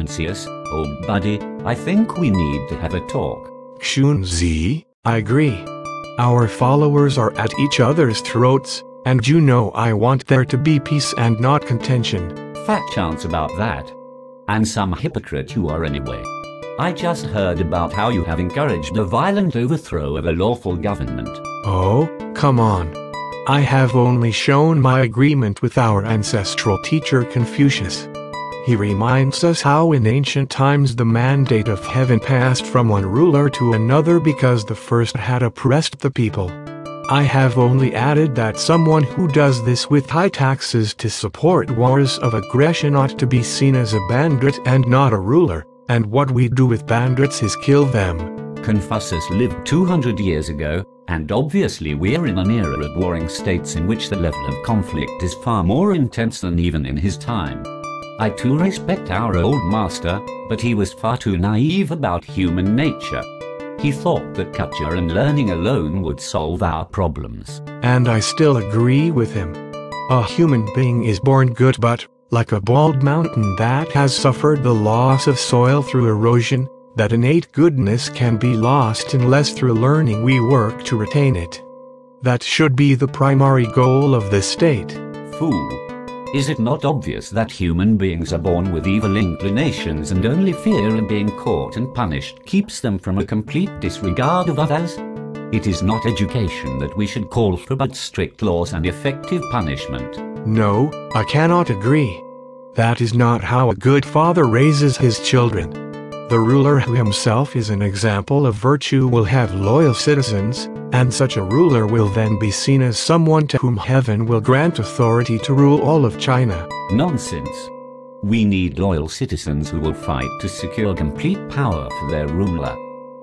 Mencius, old oh, buddy, I think we need to have a talk. Xunzi, I agree. Our followers are at each other's throats, and you know I want there to be peace and not contention. Fat chance about that. And some hypocrite you are anyway. I just heard about how you have encouraged the violent overthrow of a lawful government. Oh, come on. I have only shown my agreement with our ancestral teacher Confucius. He reminds us how in ancient times the mandate of heaven passed from one ruler to another because the first had oppressed the people. I have only added that someone who does this with high taxes to support wars of aggression ought to be seen as a bandit and not a ruler and what we do with bandits is kill them. Confucius lived 200 years ago, and obviously we're in an era of warring states in which the level of conflict is far more intense than even in his time. I too respect our old master, but he was far too naive about human nature. He thought that culture and learning alone would solve our problems. And I still agree with him. A human being is born good but like a bald mountain that has suffered the loss of soil through erosion, that innate goodness can be lost unless through learning we work to retain it. That should be the primary goal of the state. Fool. Is it not obvious that human beings are born with evil inclinations and only fear of being caught and punished keeps them from a complete disregard of others? It is not education that we should call for but strict laws and effective punishment. No, I cannot agree. That is not how a good father raises his children. The ruler who himself is an example of virtue will have loyal citizens, and such a ruler will then be seen as someone to whom heaven will grant authority to rule all of China. Nonsense. We need loyal citizens who will fight to secure complete power for their ruler.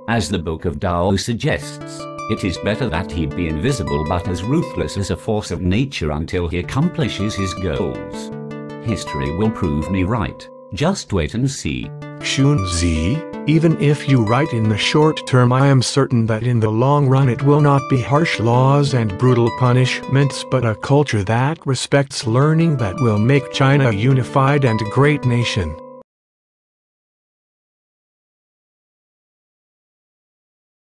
As the Book of Tao suggests, it is better that he be invisible but as ruthless as a force of nature until he accomplishes his goals. History will prove me right. Just wait and see. Xunzi, even if you right in the short term I am certain that in the long run it will not be harsh laws and brutal punishments but a culture that respects learning that will make China a unified and great nation.